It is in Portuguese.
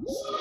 Yeah.